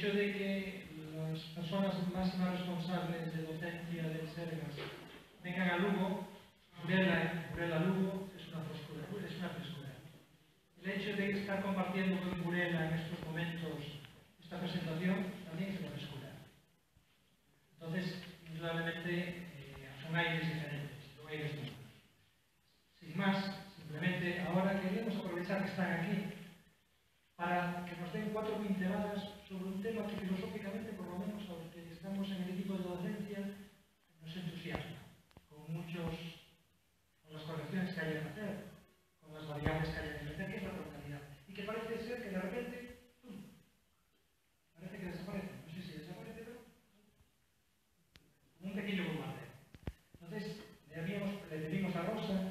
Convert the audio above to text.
El hecho de que las personas máximas responsables de docencia de SERGAS vengan a Lugo, Burela, Burela Lugo, es una frescura, es una frescura. El hecho de estar compartiendo con Burela en estos momentos esta presentación también es una frescura. Entonces, indudablemente, eh, son aires diferentes, son aires mismos. Sin más, simplemente ahora queremos aprovechar que están aquí ten cuatro pinceladas sobre un tema que filosóficamente, por lo menos a los que estamos en el equipo de docencia, nos entusiasma, con muchos, con las correcciones que hay que hacer, con las variables que hay que meter, que es la totalidad. Y que parece ser que de repente, ¡pum! parece que desaparece, no sé si desaparece, pero un pequeño bombardeo. Entonces, le, habíamos, le pedimos a Rosa